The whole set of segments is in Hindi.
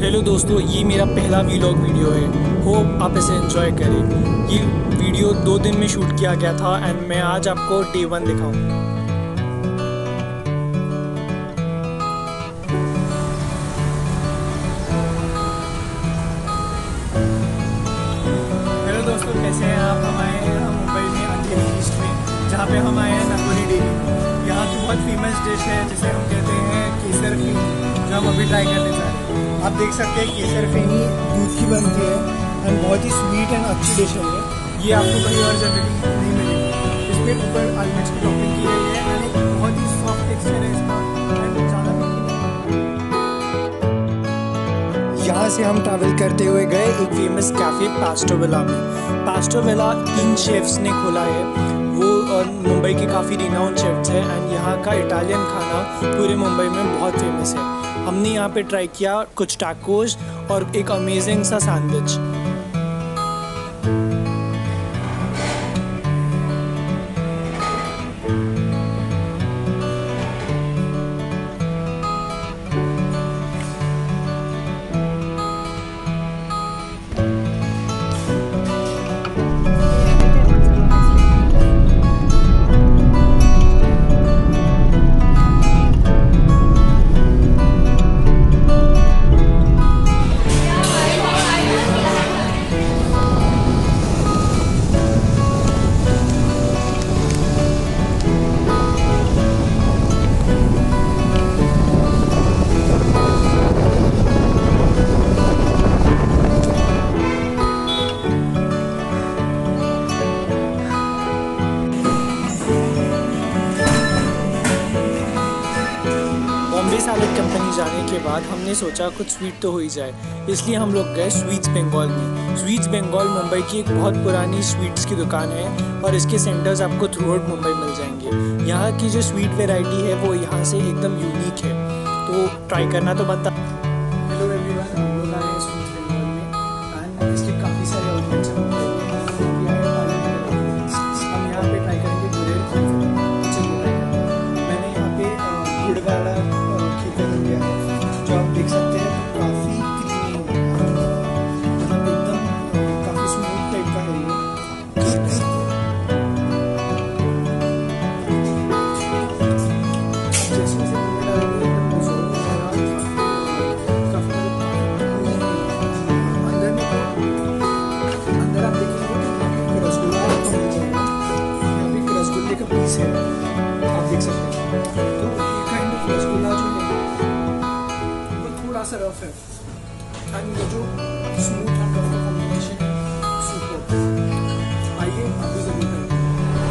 हेलो दोस्तों, ये मेरा पहला वीलॉग वीडियो है। होप आप इसे एंजॉय करें। ये वीडियो दो दिन में शूट किया गया था एंड मैं आज आपको डे वन दिखाऊँ। हेलो दोस्तों, कैसे हैं आप? हम आए हैं मुंबई में अंधेरी ईस्ट में, जहाँ पे हम आए हैं नकोली डेली यहाँ की बहुत फ़ेमस डिश है, जिसे हम कहते हैं केसर की, जो हम अभी ट्राई करने जा रहे हैं। आप देख सकते हैं केसर फेनी दूध की बनती है एंड बहुत ही स्वीट एंड अच्छी डिश है ये। आपको कहीं और जनरली नहीं मिलेगी। इसमें ऊपर आलमंड्स की टॉपिंग की गई है एंड बहुत ही सॉफ्ट टेक्सचर है इसका यहाँ से हम ट्रैवल करते हुए गए एक फ़ेमस कैफ़े पास्टोविला में। पास्टोविला तीन शेफ्स ने खोला है। और मुंबई के काफ़ी रिनाउंड शेफ्स हैं एंड यहाँ का इटालियन खाना पूरे मुंबई में बहुत फ़ेमस है। हमने यहाँ पे ट्राई किया कुछ टैकोज और एक अमेजिंग सा सैंडविच जाने के बाद हमने सोचा कुछ स्वीट तो हो ही जाए। इसलिए हम लोग गए स्वीट्स बंगाल में। स्वीट्स बंगाल मुंबई की एक बहुत पुरानी स्वीट्स की दुकान है और इसके सेंटर्स आपको थ्रू आउट मुंबई मिल जाएँगे। यहाँ की जो स्वीट वेराइटी है, वो यहाँ से एकदम यूनिक है। तो ट्राई करना तो बनता इसके काफ़ी सारे हम यहाँ पे ट्राई करेंगे एंड ये जो एंड रफ का कॉम्बिनेशन सुपर आइए अभी ज़रूर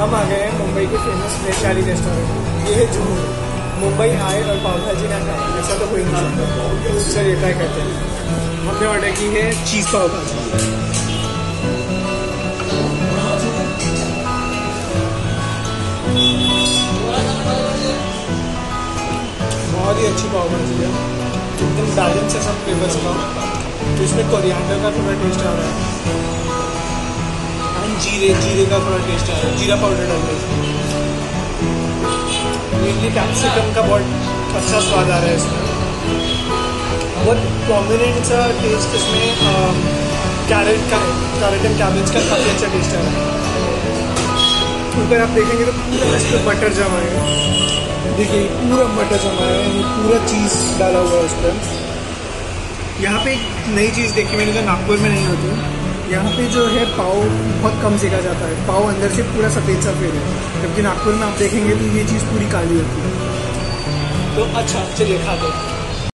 हम आ गए हैं मुंबई के फ़ेमस वैशाली रेस्टोरेंट ये है जो मुंबई आए और पाव भाजी ना खाए। ऐसा तो कोई नहीं। सकता चलिए ट्राई करते हैं। हमने ऑर्डर की है चीज़ पाव भाजी। बहुत ही अच्छी पाव भाजी है। एकदम बैलेंस है सब फ्लेवर्स का तो इसमें कोरिएंडर का थोड़ा टेस्ट आ रहा है। एंड जीरे जीरे का थोड़ा टेस्ट आ रहा है। जीरा पाउडर डाल रहा है मेनली कैप्सिकम का बहुत अच्छा स्वाद आ रहा है इसमें। बहुत प्रोमिनेंट सा टेस्ट इसमें कैरेट का कैरेट एंड कैबेज का काफ़ी अच्छा टेस्ट आ रहा है। ऊपर आप देखेंगे तो पूरा इस पर बटर जमा है। देखिए, पूरा बटर जमा है पूरा चीज़ डाला हुआ है उस पर। यहाँ पे एक नई चीज़ देखी मैंने जो नागपुर में नहीं होती। यहाँ पे जो है पाव बहुत कम सेका जाता है। पाव अंदर से पूरा सफ़ेद सफ़ेद है। जबकि नागपुर में आप देखेंगे तो ये चीज़ पूरी काली होती है। तो अच्छा चलिए खाते हैं